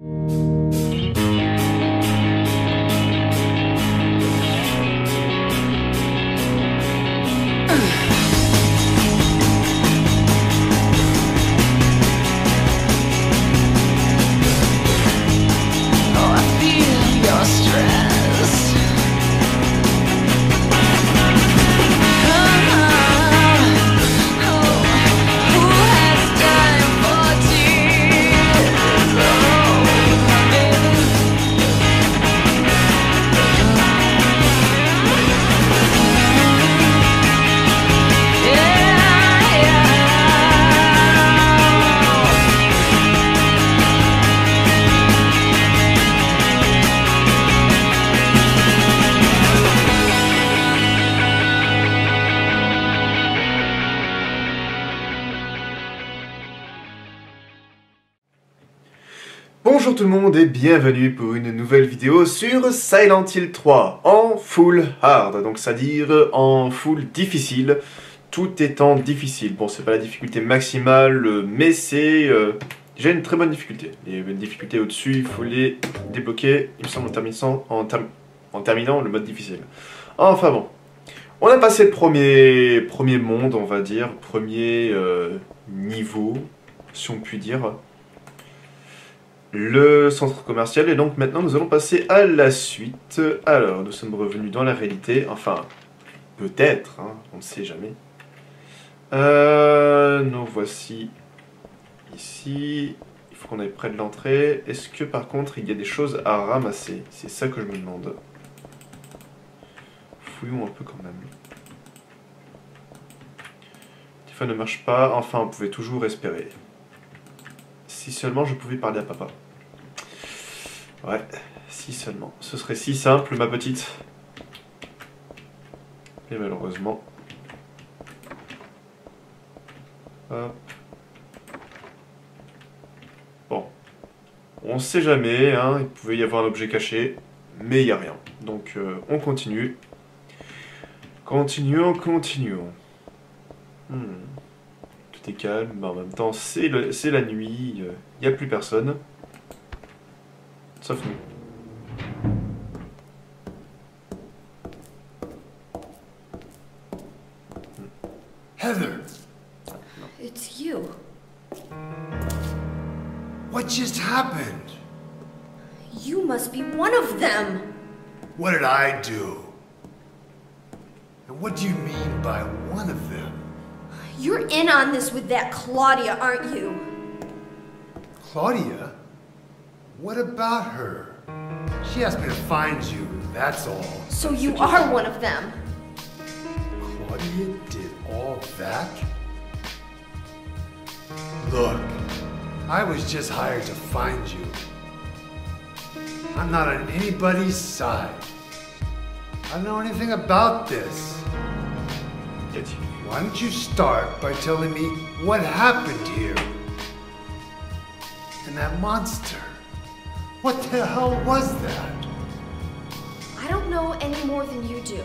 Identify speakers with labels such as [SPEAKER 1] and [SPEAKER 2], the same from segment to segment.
[SPEAKER 1] Oh,
[SPEAKER 2] Bonjour tout le monde et bienvenue pour une nouvelle vidéo sur Silent Hill 3 en full hard, donc c'est-à-dire en full difficile, tout étant difficile. Bon, c'est pas la difficulté maximale, mais c'est euh, déjà une très bonne difficulté. Il y avait une difficulté au-dessus, il faut les débloquer, il me semble, en terminant le mode difficile. Enfin bon, on a passé le premier, premier monde, on va dire, premier euh, niveau, si on peut dire le centre commercial et donc maintenant nous allons passer à la suite. Alors nous sommes revenus dans la réalité, enfin peut-être, hein, on ne sait jamais. Euh, nous voici ici, il faut qu'on aille près de l'entrée. Est-ce que par contre il y a des choses à ramasser? C'est ça que je me demande. Fouillons un peu quand même. Téléphone ne marche pas, enfin on pouvait toujours espérer. Si seulement je pouvais parler à papa. Ouais, si seulement. Ce serait si simple, ma petite. Et malheureusement. Hop. Bon. On sait jamais, hein, il pouvait y avoir un objet caché, mais il n'y a rien. Donc euh, on continue. Continuons, continuons. Hmm. Tout est calme, mais en même temps, c'est la nuit, il n'y a plus personne. Sauf nous.
[SPEAKER 3] Heather,
[SPEAKER 4] It's you.
[SPEAKER 3] what just happened?
[SPEAKER 4] You must be one of them.
[SPEAKER 3] What did I do? And what do you mean by one of them?
[SPEAKER 4] You're in on this with that Claudia, aren't you?
[SPEAKER 3] Claudia? What about her? She asked me to find you, that's all.
[SPEAKER 4] So you are one of them.
[SPEAKER 3] Claudia did all that? Look, I was just hired to find you. I'm not on anybody's side. I don't know anything about this.
[SPEAKER 2] Y a-t-il
[SPEAKER 3] Why don't you start by telling me what happened here? And that monster. What the hell was that?
[SPEAKER 4] I don't know any more than you do.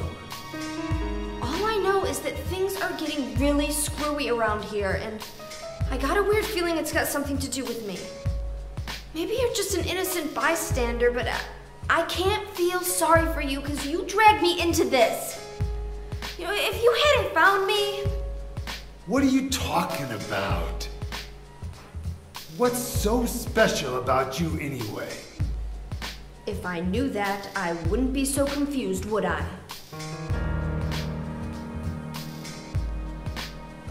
[SPEAKER 4] All I know is that things are getting really screwy around here, and I got a weird feeling it's got something to do with me. Maybe you're just an innocent bystander, but I, I can't feel sorry for you because you dragged me into this. You know, if you hadn't found me,
[SPEAKER 3] What are you talking about? What's so special about you anyway?
[SPEAKER 4] if I knew that, I wouldn't be so confused, would I?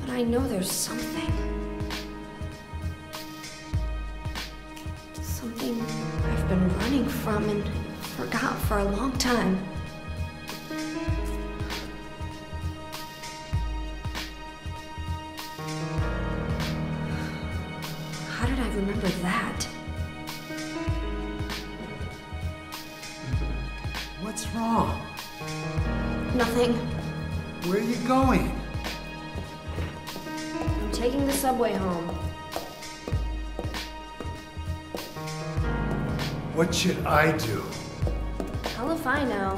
[SPEAKER 4] But I know there's something. Something I've been running from and forgot for a long time.
[SPEAKER 3] Should I do?
[SPEAKER 4] Hell if I know?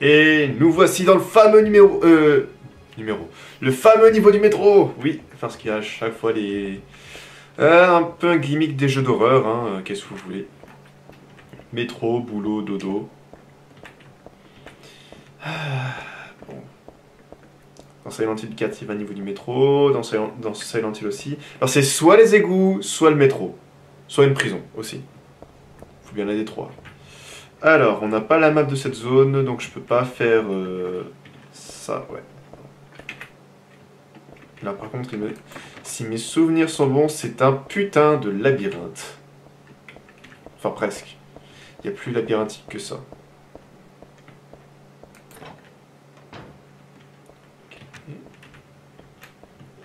[SPEAKER 2] Et nous voici dans le fameux numéro... Euh... Numéro. Le fameux niveau du métro Oui, parce qu'il y a à chaque fois les... Euh, un peu un gimmick des jeux d'horreur, hein, euh, qu'est-ce que vous voulez. Métro, boulot, dodo. Ah. Dans Silent Hill 4, il va au niveau du métro, dans Silent, dans Hill aussi. Alors c'est soit les égouts, soit le métro. Soit une prison aussi. Faut bien aider trois. Alors, on n'a pas la map de cette zone, donc je peux pas faire euh, ça, ouais. Là par contre, il si mes souvenirs sont bons, c'est un putain de labyrinthe. Enfin presque. Il n'y a plus labyrinthique que ça. Ok. Et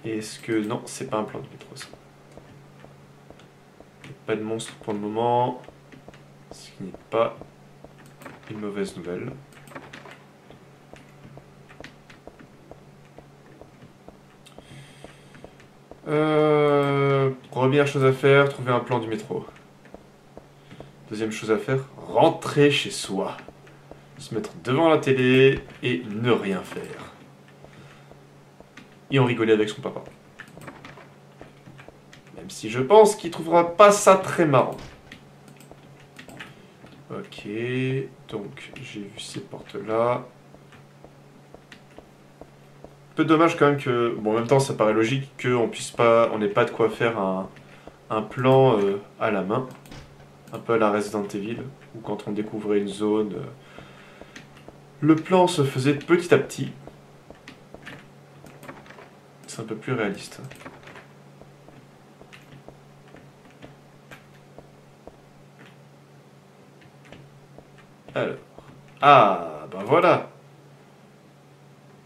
[SPEAKER 2] Est-ce que... Non, c'est pas un plan de métro ça. Pas de monstre pour le moment. Ce qui n'est pas une mauvaise nouvelle. Euh, première chose à faire, trouver un plan du métro. Deuxième chose à faire, rentrer chez soi. Se mettre devant la télé et ne rien faire. Et en rigoler avec son papa. Même si je pense qu'il trouvera pas ça très marrant. Ok, donc j'ai vu ces portes-là. Peu dommage quand même que, bon en même temps ça paraît logique qu'on puisse pas, on n'ait pas de quoi faire un, plan euh, à la main, un peu à la Resident Evil, où quand on découvrait une zone, euh, le plan se faisait petit à petit. Un peu plus réaliste. Alors. Ah, ben voilà.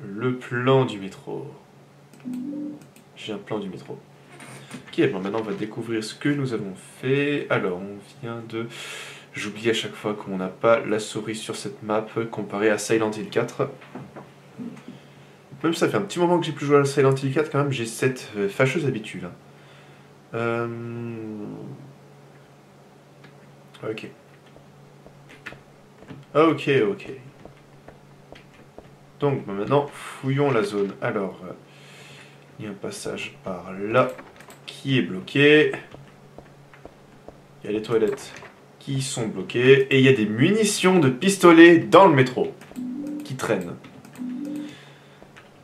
[SPEAKER 2] Le plan du métro. J'ai un plan du métro. Ok, bon, maintenant on va découvrir ce que nous avons fait. Alors, on vient de... J'oublie à chaque fois qu'on n'a pas la souris sur cette map comparée à Silent Hill 4. Même ça fait un petit moment que j'ai plus joué à Silent Hill 4 quand même, j'ai cette euh, fâcheuse habitude. hein. Euh... Ok. Ok, ok. Donc bah, maintenant, fouillons la zone. Alors, euh, il y a un passage par là qui est bloqué. Il y a les toilettes qui sont bloquées. Et il y a des munitions de pistolet dans le métro qui traînent.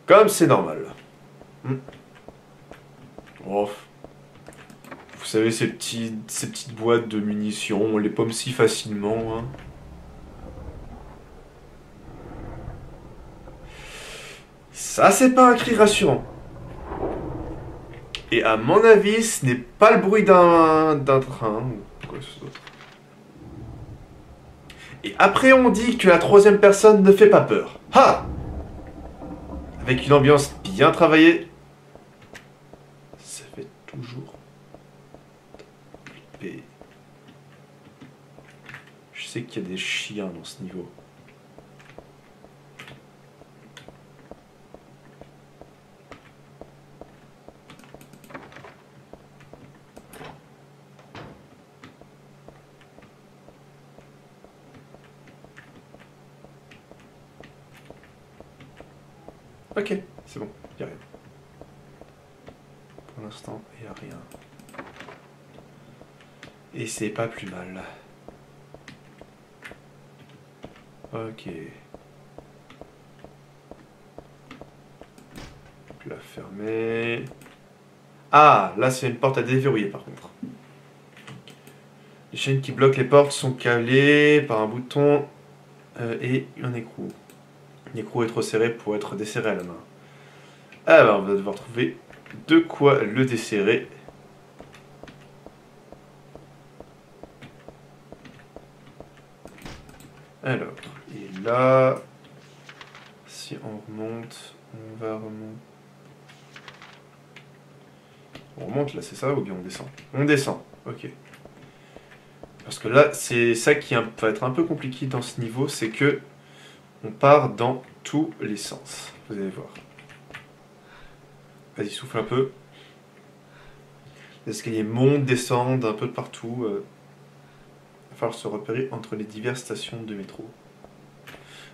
[SPEAKER 2] Comme c'est normal. Hmm. Vous savez, ces, petites boîtes de munitions, on les pomme si facilement. hein. Ça, c'est pas un cri rassurant. Et à mon avis, ce n'est pas le bruit d'un train. Et après, on dit que la troisième personne ne fait pas peur. Ha Avec une ambiance bien travaillée, ça fait toujours. Je sais qu'il y a des chiens dans ce niveau. Ok, c'est bon, y a rien. Pour l'instant, y a rien. Et c'est pas plus mal. Ok. La fermer. Ah, là c'est une porte à déverrouiller par contre. Les chaînes qui bloquent les portes sont calées par un bouton euh, et un écrou. L'écrou est trop serré pour être desserré à la main. Alors, on va devoir trouver de quoi le desserrer. Alors, et là, si on remonte, on va remonter. On remonte là, c'est ça ou bien on descend? On descend, ok. Parce que là, c'est ça qui va être un peu compliqué dans ce niveau, c'est que on part dans tous les sens. Vous allez voir. Vas-y, souffle un peu. Les escaliers montent, descendent un peu de partout. euh. Il va falloir se repérer entre les diverses stations de métro.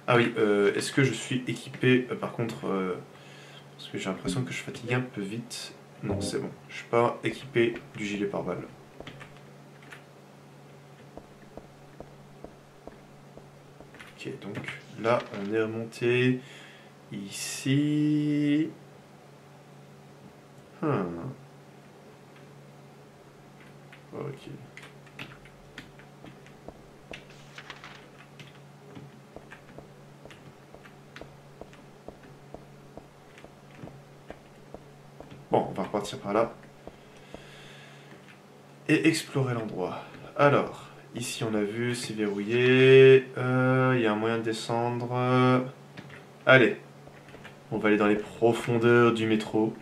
[SPEAKER 2] Ah oui, euh, est-ce que je suis équipé, euh, par contre, euh, Parce que j'ai l'impression que je fatigue un peu vite. Non, c'est bon. Je suis pas équipé du gilet pare-balles. Ok, donc là, on est remonté ici. Hmm. Ok. Bon, on va repartir par là. Et explorer l'endroit. Alors, ici on a vu, c'est verrouillé. Euh, Il y a un moyen de descendre. Allez, on va aller dans les profondeurs du métro.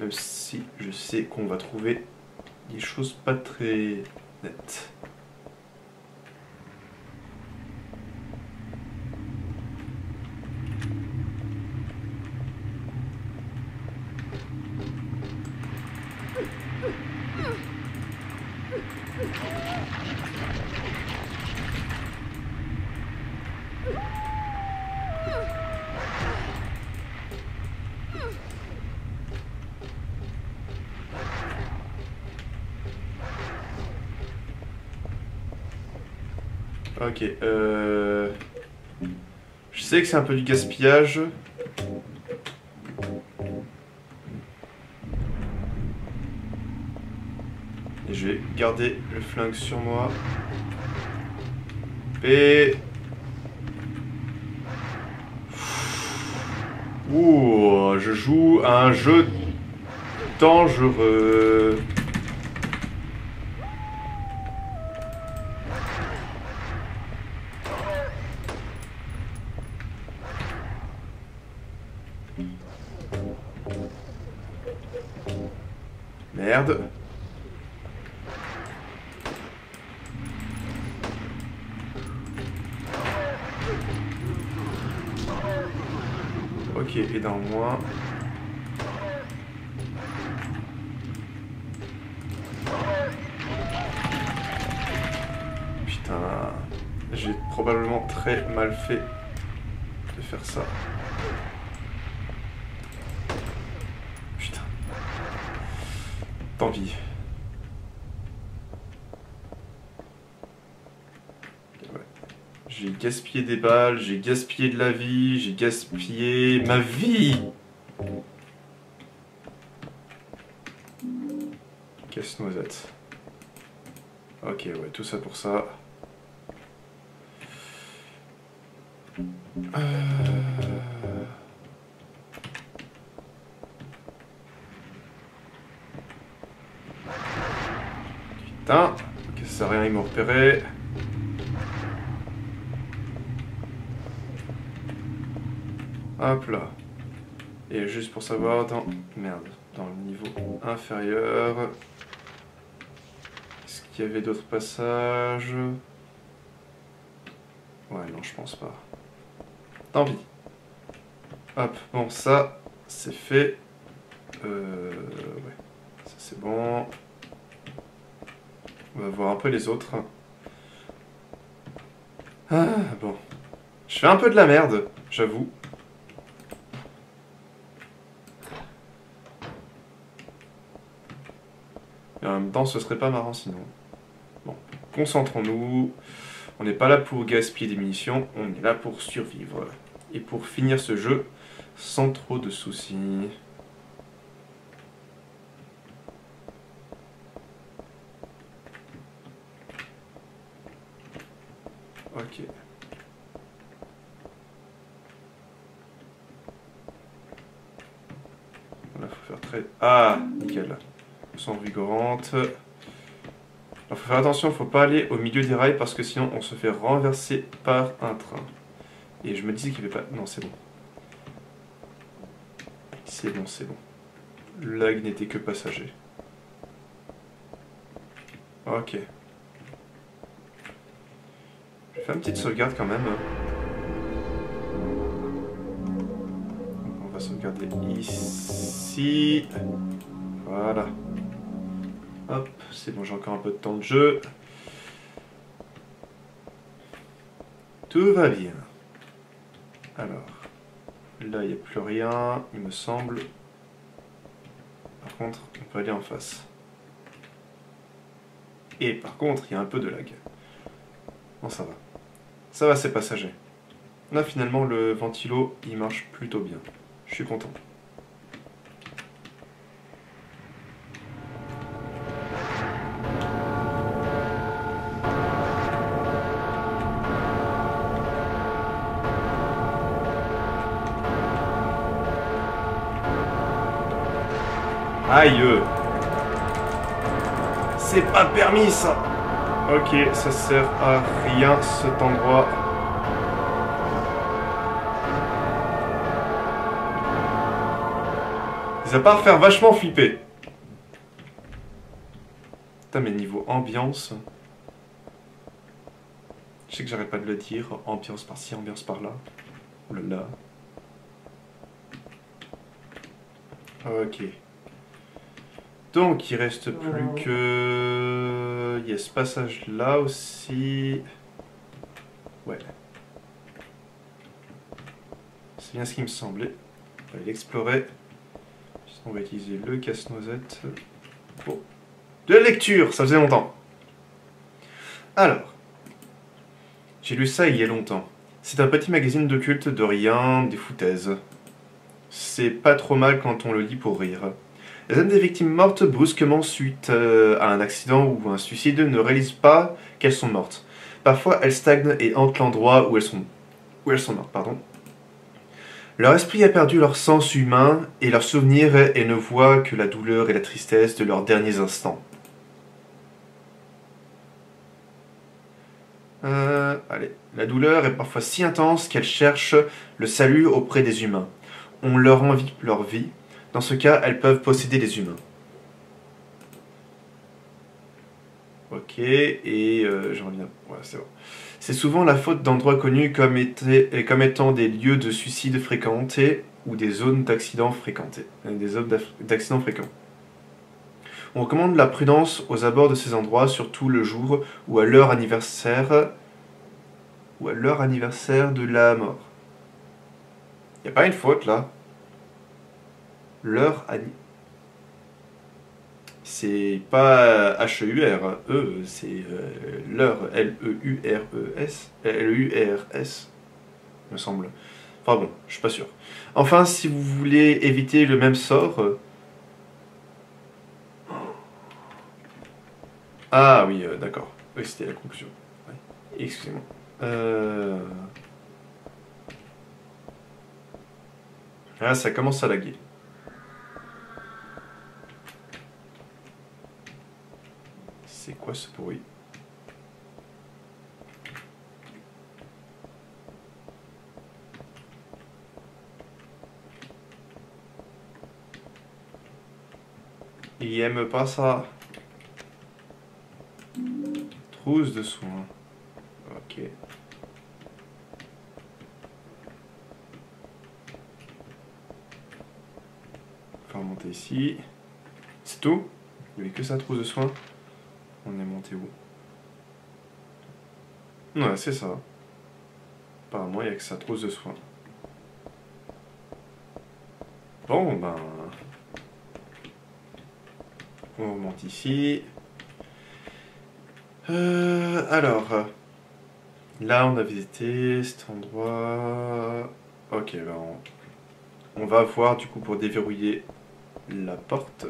[SPEAKER 2] Même si je sais qu'on va trouver des choses pas très nettes. Ok, euh... Je sais que c'est un peu du gaspillage. Et je vais garder le flingue sur moi. Et... Ouh, je joue à un jeu dangereux. Merde. Ok, et dans moins. Putain, j'ai probablement très mal fait de faire ça. Putain. J'ai gaspillé des balles, j'ai gaspillé de la vie, j'ai gaspillé ma vie. Casse-noisette. Ok, ouais, tout ça pour ça. Euh... Putain, ok, ça sert à rien, ils m'ont repéré. Hop là. Et juste pour savoir, dans... Merde, dans le niveau inférieur... Est-ce qu'il y avait d'autres passages? Ouais, non, je pense pas. Tant pis. Hop, bon, ça, c'est fait. Euh... Ouais, ça c'est bon. On va voir un peu les autres. Ah, bon. Je fais un peu de la merde, j'avoue. Et en même temps, ce serait pas marrant sinon. Bon, concentrons-nous. On n'est pas là pour gaspiller des munitions, on est là pour survivre. Et pour finir ce jeu sans trop de soucis. Ok. Faut faire très... Ah, nickel. Sans vigorante. Il faut faire attention, faut pas aller au milieu des rails parce que sinon on se fait renverser par un train. Et je me disais qu'il avait pas... Non, c'est bon. C'est bon, c'est bon. Le lag n'était que passager. Ok. Je vais faire une petite sauvegarde quand même. On va sauvegarder ici. Voilà. Hop, c'est bon, j'ai encore un peu de temps de jeu. Tout va bien. Alors, Là, il n'y a plus rien, il me semble. Par contre, on peut aller en face. Et par contre, il y a un peu de lag. Bon, ça va. Ça va, c'est passager. Là, finalement, le ventilo, il marche plutôt bien. Je suis content. Aïe C'est pas permis ça Ok, ça sert à rien cet endroit. Ça part faire vachement flipper. Putain, mais niveau ambiance. Je sais que j'arrête pas de le dire. Ambiance par-ci, ambiance par-là. Oh là là. Ok. Donc, il reste plus que. Il y a ce passage là aussi. Ouais. C'est bien ce qui me semblait. On va l'explorer. On va utiliser le casse-noisette. Bon. De la lecture, ça faisait longtemps. Alors. J'ai lu ça il y a longtemps. C'est un petit magazine d'occulte de rien, des foutaises. C'est pas trop mal quand on le lit pour rire. Les âmes des victimes mortes brusquement suite euh, à un accident ou un suicide ne réalisent pas qu'elles sont mortes. Parfois, elles stagnent et hantent l'endroit où elles sont mortes, pardon. Leur esprit a perdu leur sens humain et leur souvenir et ne voit que la douleur et la tristesse de leurs derniers instants. Euh, allez. La douleur est parfois si intense qu'elles cherchent le salut auprès des humains. On leur envie leur vie. Dans ce cas, elles peuvent posséder les humains. Ok, et euh, reviens. C'est bon. C'est souvent la faute d'endroits connus comme, été- comme étant des lieux de suicide fréquentés ou des zones d'accidents fréquentées. euh, Des zones d'accidents fréquents. On recommande la prudence aux abords de ces endroits, surtout le jour ou à l'heure anniversaire ou à anniversaire de la mort. Y a pas une faute là. Anni... C'est pas H-E-U-R, E, c'est euh, l'heure, L-E-U-R-E-S, L-E-U-R-S, me semble. Enfin bon, je suis pas sûr. Enfin, si vous voulez éviter le même sort... euh, Ah oui, euh, d'accord. Oui, c'était la conclusion. Excusez-moi. Ah, ça commence à laguer. Bruit? Il aime pas ça. Trousse de soins. Ok. Va monter ici. C'est tout? Il n'y avait que ça, trousse de soins. On est monté où? Ouais, c'est ça. Apparemment, il n'y a que sa trousse de soins. Bon, ben... On remonte ici. Euh, alors... Là, on a visité cet endroit... Ok, ben on... on va voir, du coup, pour déverrouiller la porte.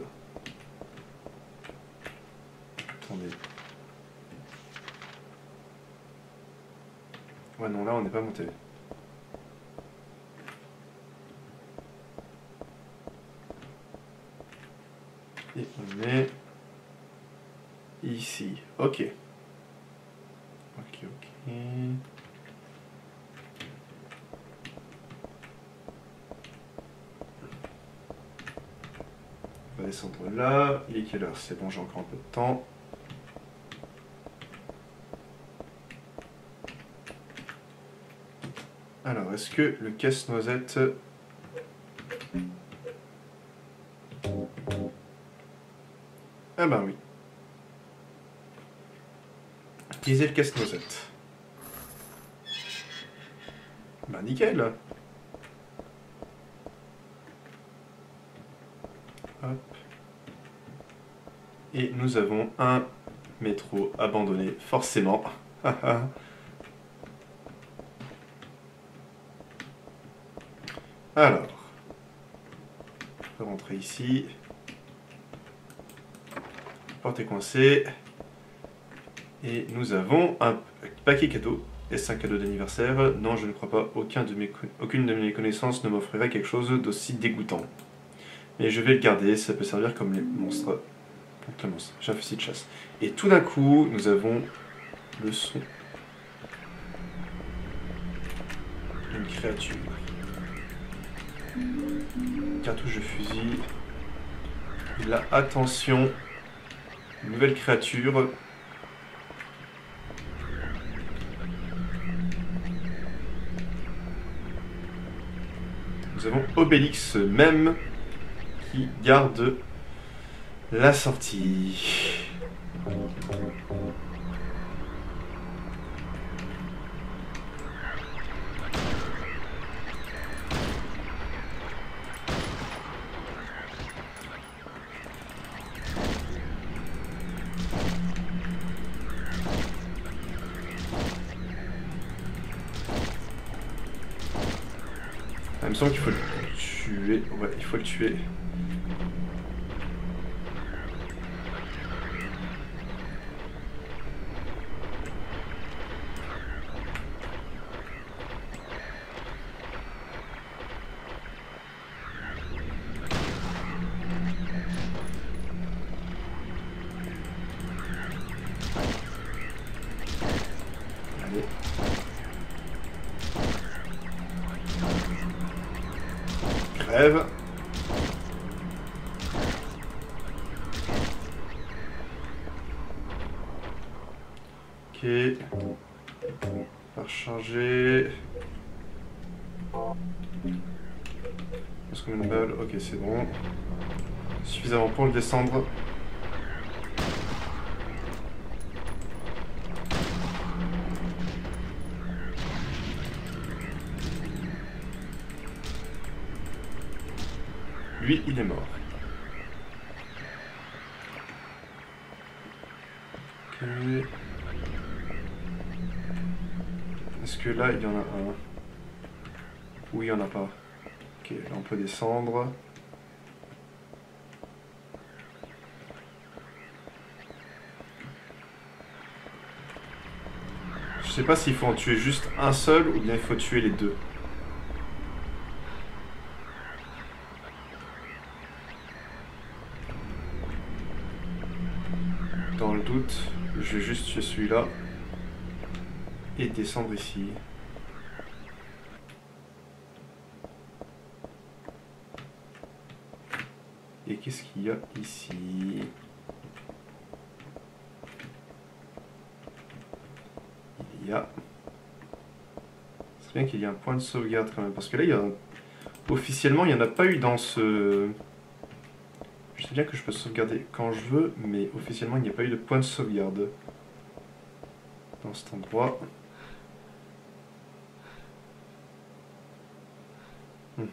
[SPEAKER 2] Attendez. Ouais, non, là, on n'est pas monté. Et on est ici. Ok. Ok, ok. On va descendre là. Il est quelle heure? C'est bon, j'ai encore un peu de temps. Alors, est-ce que le casse-noisette... Ah ben oui. Utilisez le casse-noisette. Ben nickel Hop. Et nous avons un métro abandonné, forcément. Alors, je peux rentrer ici. Porte est coincée. Et nous avons un paquet cadeau. Est-ce un cadeau d'anniversaire? Non, je ne crois pas. Aucun de mes aucune de mes connaissances ne m'offrirait quelque chose d'aussi dégoûtant. Mais je vais le garder, ça peut servir comme les monstres. Monstre, j'ai un fusil de chasse. Et tout d'un coup, nous avons le son d'une créature. Cartouche de fusil. Et là, attention, nouvelle créature. Nous avons Obélix même qui garde la sortie. Ah, il me semble qu'il faut le tuer. Ouais, il faut le tuer. Allez. Crève. Ok. On va recharger. Ok, c'est bon. Suffisamment pour le descendre. Lui, il est mort. Est-ce que là, il y en a un? Oui, il n'y en a pas. Ok, là, on peut descendre. Je sais pas s'il faut en tuer juste un seul ou bien il faut tuer les deux. Dans le doute, je vais juste tuer celui-là et descendre ici. Qu'est-ce qu'il y a ici Il y a... C'est bien qu'il y ait un point de sauvegarde quand même, parce que là, Officiellement, il n'y en a pas eu dans ce... Je sais bien que je peux sauvegarder quand je veux, mais officiellement, il n'y a pas eu de point de sauvegarde dans cet endroit. Mhm.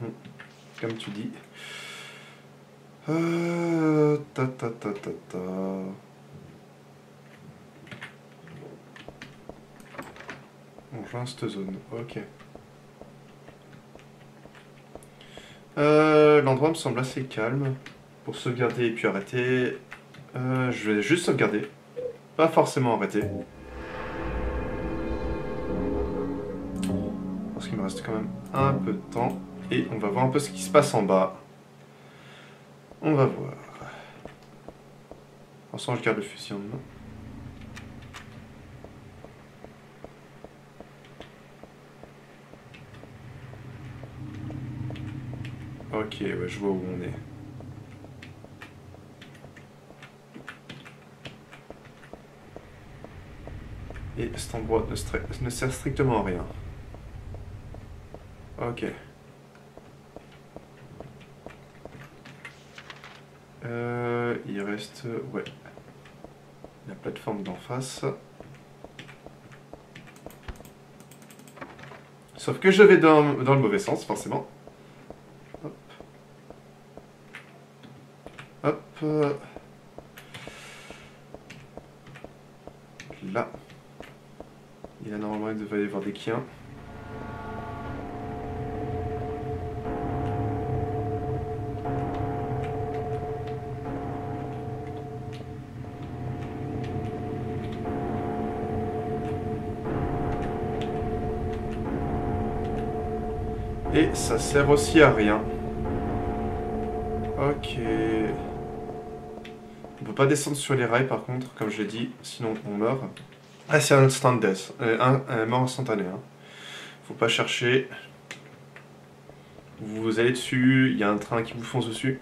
[SPEAKER 2] Comme tu dis. Euh, ta ta ta ta ta. On rejoint cette zone. Ok. Euh, L'endroit me semble assez calme pour sauvegarder et puis arrêter. Euh, je vais juste sauvegarder, pas forcément arrêter. Parce qu'il me reste quand même un peu de temps. Et on va voir un peu ce qui se passe en bas. On va voir. En je garde le fusil en main. Ok, ouais, je vois où on est. Et cet endroit ne, ne sert strictement à rien. Ok. Il reste... Ouais. La plateforme d'en face. Sauf que je vais dans, dans le mauvais sens, forcément. Hop. euh, Là. Il y a normalement, il devrait y avoir des kiens. Et ça sert aussi à rien. Ok. On peut pas descendre sur les rails par contre, comme je l'ai dit, sinon on meurt. Ah, c'est un instant death, euh, un, mort instantané. Hein. Faut pas chercher. Vous allez dessus, il y a un train qui vous fonce dessus,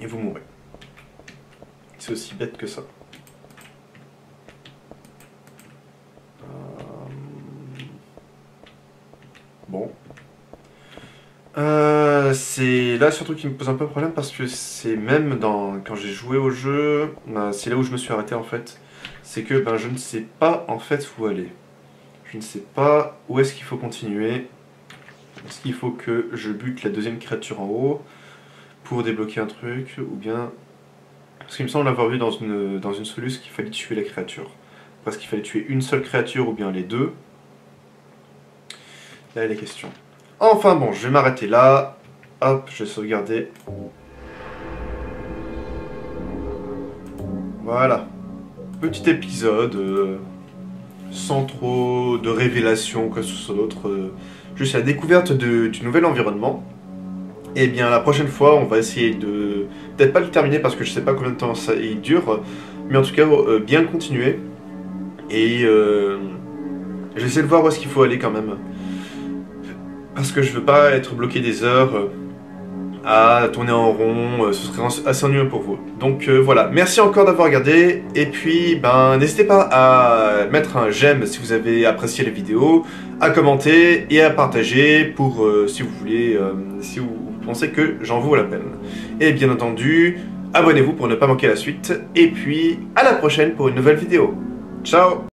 [SPEAKER 2] et vous mourrez. C'est aussi bête que ça. Euh, Bon. Euh, c'est là surtout qui me pose un peu problème parce que c'est même dans quand j'ai joué au jeu, ben, c'est là où je me suis arrêté en fait. C'est que ben, je ne sais pas en fait où aller. Je ne sais pas où est-ce qu'il faut continuer. Est-ce qu'il faut que je bute la deuxième créature en haut pour débloquer un truc ou bien parce qu'il me semble avoir vu dans une dans une solution qu'il fallait tuer la créature. Parce qu'il fallait tuer une seule créature ou bien les deux. Là est la question. Enfin bon, je vais m'arrêter là. Hop, je vais sauvegarder. Voilà. Petit épisode. euh, sans trop de révélations, que ce soit d'autre. euh, juste la découverte du nouvel environnement. Et bien la prochaine fois, on va essayer de. Peut-être pas le terminer parce que je sais pas combien de temps ça il dure. Mais en tout cas, euh, bien continuer. Et. J'essaie de voir où est-ce qu'il faut aller quand même. Parce que je veux pas être bloqué des heures euh, à tourner en rond, euh, ce serait assez ennuyeux pour vous. Donc euh, voilà, merci encore d'avoir regardé, et puis ben n'hésitez pas à mettre un j'aime si vous avez apprécié la vidéo, à commenter et à partager pour euh, si vous voulez, euh, si vous pensez que j'en vaut la peine. Et bien entendu, abonnez-vous pour ne pas manquer la suite, et puis à la prochaine pour une nouvelle vidéo. Ciao